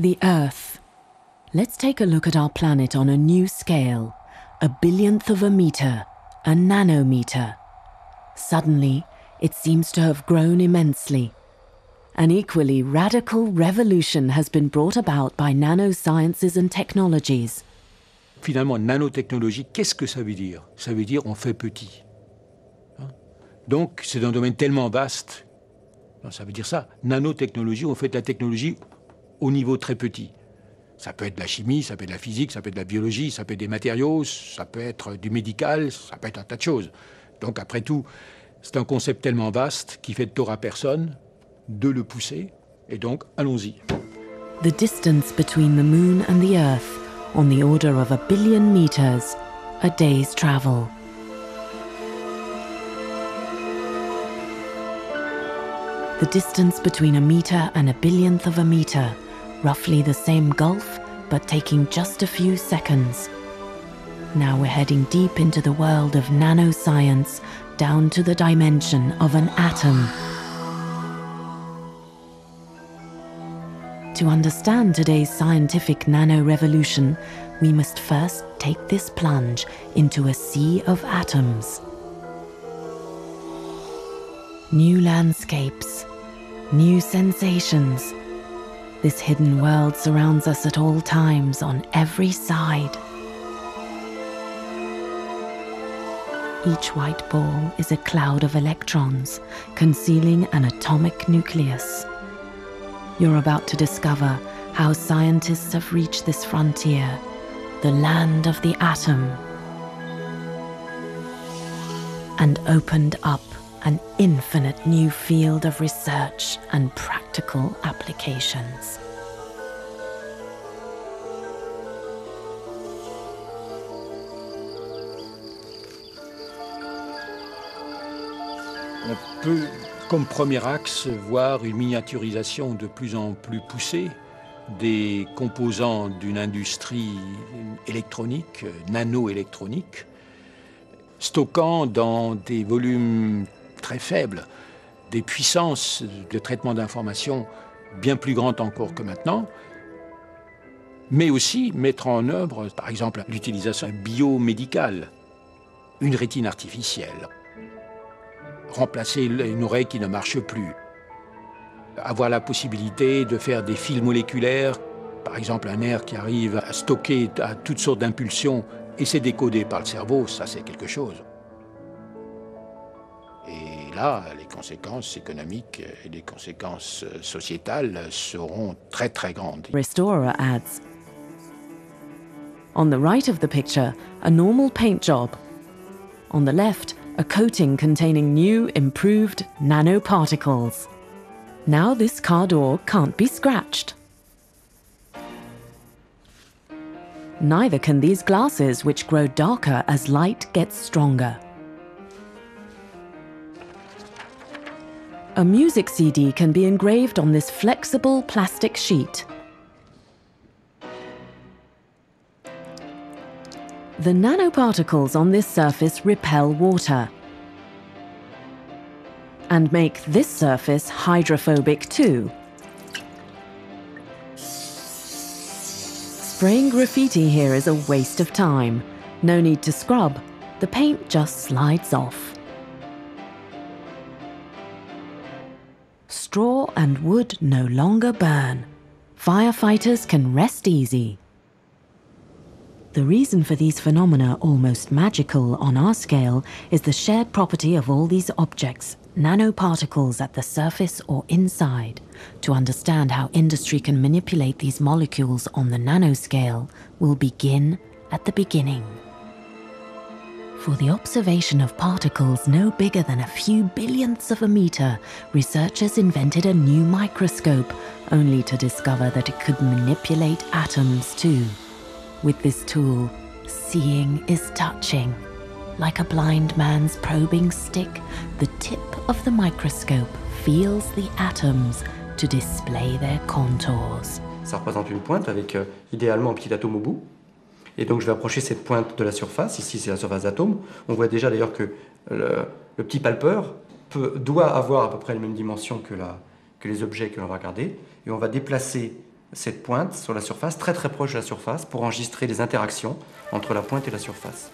The Earth. Let's take a look at our planet on a new scale a billionth of a meter, a nanometer. Suddenly, it seems to have grown immensely. An equally radical revolution has been brought about by nanosciences and technologies. Finalement, nanotechnologie, qu'est-ce que ça veut dire Ça veut dire on fait petit. Donc, c'est un domaine tellement vaste. Ça veut dire ça. Nanotechnologie, on fait de la technologie au niveau très petit. Ça peut être de la chimie, ça peut être de la physique, ça peut être de la biologie, ça peut être des matériaux, ça peut être du médical, ça peut être un tas de choses. Donc après tout, c'est un concept tellement vaste qui fait de tort à personne de le pousser. Et donc, allons-y. The distance between the moon and the earth on the order of a billion meters, a day's travel. The distance between a meter and a billionth of a meter roughly the same gulf, but taking just a few seconds. Now we're heading deep into the world of nanoscience, down to the dimension of an atom. To understand today's scientific nano revolution, we must first take this plunge into a sea of atoms. New landscapes, new sensations, this hidden world surrounds us at all times on every side. Each white ball is a cloud of electrons concealing an atomic nucleus. You're about to discover how scientists have reached this frontier, the land of the atom, and opened up an infinite new field of research and practical applications. On peut, comme premier axe, voir une miniaturisation de plus en plus poussée des composants d'une industrie électronique, nano-électronique, stockant dans des volumes très faibles, des puissances de traitement d'information bien plus grandes encore que maintenant, mais aussi mettre en œuvre, par exemple, l'utilisation biomédicale, une rétine artificielle, remplacer une oreille qui ne marche plus, avoir la possibilité de faire des fils moléculaires, par exemple un nerf qui arrive à stocker à toutes sortes d'impulsions et c'est décodé par le cerveau, ça c'est quelque chose là, les conséquences économiques et les conséquences euh, sociétales seront très très grandes. Restorer adds. On the right of the picture, a normal paint job. On the left, a coating containing new, improved nanoparticles. Now this car door can't be scratched. Neither can these glasses, which grow darker as light gets stronger. A music CD can be engraved on this flexible plastic sheet. The nanoparticles on this surface repel water and make this surface hydrophobic too. Spraying graffiti here is a waste of time. No need to scrub. The paint just slides off. Straw and wood no longer burn. Firefighters can rest easy. The reason for these phenomena, almost magical on our scale, is the shared property of all these objects, nanoparticles at the surface or inside. To understand how industry can manipulate these molecules on the nanoscale, we'll begin at the beginning. For the observation of particles no bigger than a few billionths of a meter, researchers invented a new microscope, only to discover that it could manipulate atoms too. With this tool, seeing is touching. Like a blind man's probing stick, the tip of the microscope feels the atoms to display their contours. Ça représente une pointe avec euh, idéalement un petit atome au bout. Et donc je vais approcher cette pointe de la surface, ici c'est la surface d'atome. On voit déjà d'ailleurs que le, petit palpeur doit avoir à peu près la même dimension que, les objets que l'on va regarder. Et on va déplacer cette pointe sur la surface, très très proche de la surface, pour enregistrer les interactions entre la pointe et la surface.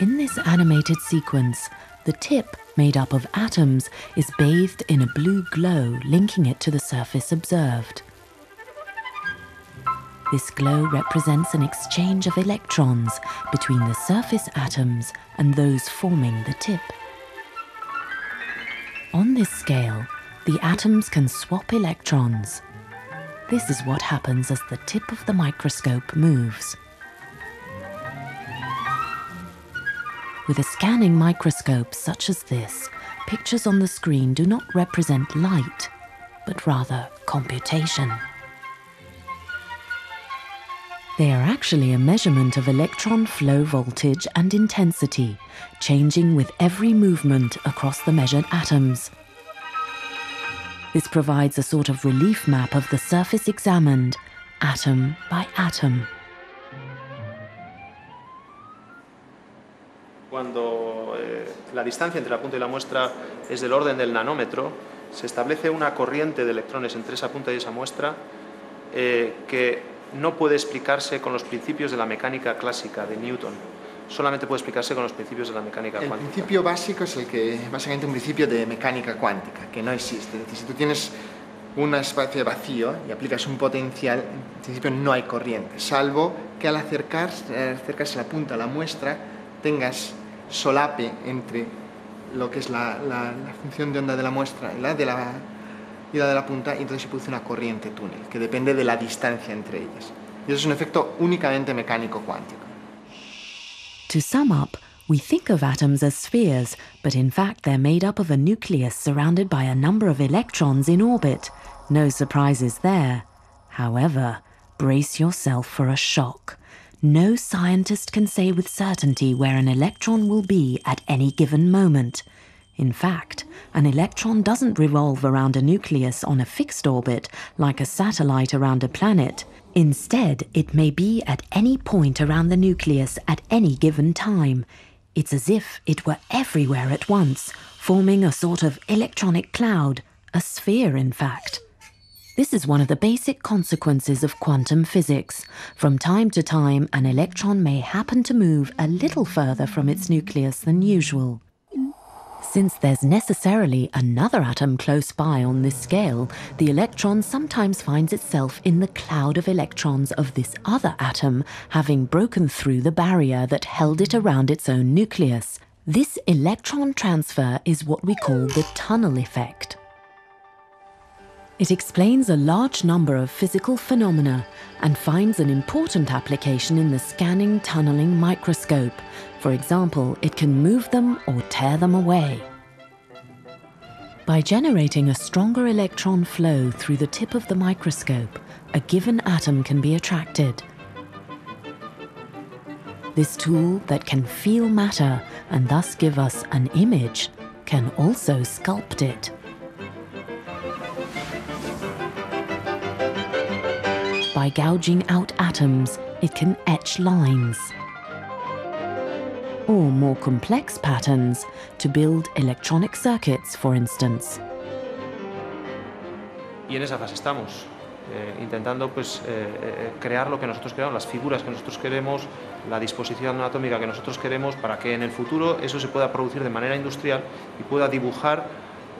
In this animated sequence, the tip, made up of atoms, is bathed in a glow linking it to the surface observed. This glow represents an exchange of electrons between the surface atoms and those forming the tip. On this scale, the atoms can swap electrons. This is what happens as the tip of the microscope moves. With a scanning microscope such as this, pictures on the screen do not represent light, but rather computation. They are actually a measurement of electron flow voltage and intensity, changing with every movement across the measured atoms. This provides a sort of relief map of the surface examined, atom by atom. Cuando eh, la distancia entre la punta y la muestra es del orden del nanómetro, se establece una corriente de electrones entre esa punta y esa muestra eh, que no puede explicarse con los principios de la mecánica clásica de Newton. Solamente puede explicarse con los principios de la mecánica El cuántica. principio básico es el que, básicamente un principio de mecánica cuántica, que no existe. Es decir, si tú tienes un espacio vacío y aplicas un potencial, en principio no hay corriente, salvo que al acercarse, al acercarse la punta a la muestra tengas solape entre lo que es la, la- la función de onda de la muestra y la de la, y la de la punta, y entonces se produce una corriente túnel, que depende de la distancia entre ellas. Y eso es un efecto únicamente mecánico cuántico. To sum up, we think of atoms as spheres, but in fact they're made up of a nucleus surrounded by a number of electrons in orbit. No surprises there. However, brace yourself for a shock. No scientist can say with certainty where an electron will be at any given moment. In fact, an electron doesn't revolve around a nucleus on a fixed orbit like a satellite around a planet. Instead, it may be at any point around the nucleus at any given time. It's as if it were everywhere at once, forming a sort of electronic cloud, a sphere, in fact. This is one of the basic consequences of quantum physics. From time to time, an electron may happen to move a little further from its nucleus than usual. Since there's necessarily another atom close by on this scale, the electron sometimes finds itself in the cloud of electrons of this other atom, having broken through the barrier that held it around its own nucleus. This electron transfer is what we call the tunnel effect. It explains a large number of physical phenomena and finds an important application in the scanning tunneling microscope. For example, it can move them or tear them away. By generating a stronger electron flow through the tip of the microscope, a given atom can be attracted. This tool that can feel matter and thus give us an image can also sculpt it. By gouging out atoms, it can etch lines. Or more complex patterns to build electronic circuits, for instance. Y en esa fase estamos, eh, intentando pues, eh, eh, crear lo que nosotros queremos, las figuras que nosotros queremos, la disposición atómica que nosotros queremos, para que en el futuro eso se pueda producir de manera industrial y pueda dibujar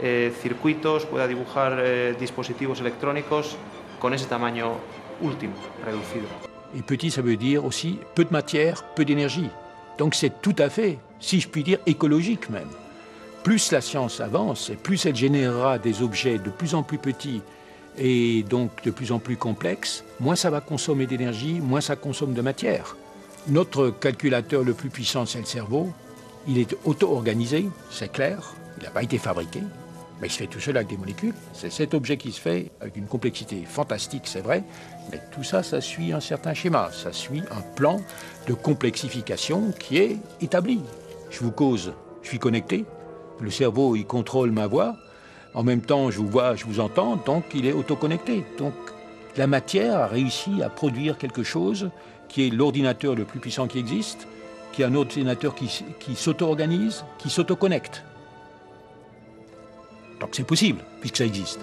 eh, circuitos, pueda dibujar eh, dispositivos electrónicos con ese tamaño Et petit, ça veut dire aussi peu de matière, peu d'énergie. Donc c'est tout à fait, si je puis dire, écologique même. Plus la science avance, et plus elle générera des objets de plus en plus petits et donc de plus en plus complexes, moins ça va consommer d'énergie, moins ça consomme de matière. Notre calculateur le plus puissant, c'est le cerveau. Il est auto-organisé, c'est clair. Il n'a pas été fabriqué, mais il se fait tout seul avec des molécules. C'est cet objet qui se fait avec une complexité fantastique, c'est vrai, mais tout ça, ça suit un certain schéma, ça suit un plan de complexification qui est établi. Je vous cause, je suis connecté, le cerveau, il contrôle ma voix, en même temps, je vous vois, je vous entends, donc il est autoconnecté. Donc la matière a réussi à produire quelque chose qui est l'ordinateur le plus puissant qui existe, qui est un ordinateur qui, qui s'auto-organise, qui s'auto-connecte. Donc c'est possible, puisque ça existe.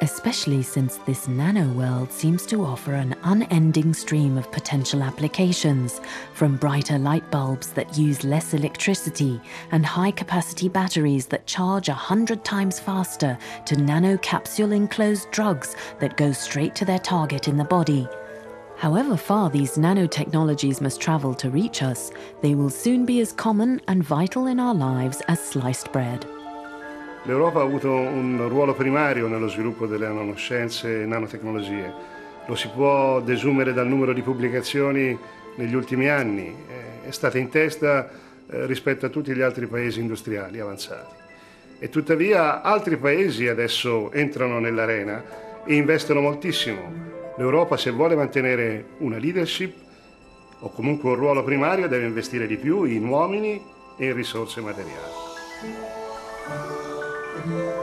especially since this nano world seems to offer an unending stream of potential applications, from brighter light bulbs that use less electricity and high capacity batteries that charge a hundred times faster to nano capsule enclosed drugs that go straight to their target in the body. However far these nanotechnologies must travel to reach us, they will soon be as common and vital in our lives as sliced bread. L'Europa ha avuto un ruolo primario nello sviluppo delle nanoscienze e nanotecnologie. Lo si può desumere dal numero di pubblicazioni negli ultimi anni. È stata in testa eh, rispetto a tutti gli altri paesi industriali avanzati. E tuttavia altri paesi adesso entrano nell'arena e investono moltissimo. L'Europa se vuole mantenere una leadership o comunque un ruolo primario deve investire di più in uomini e in risorse materiali. Thank you.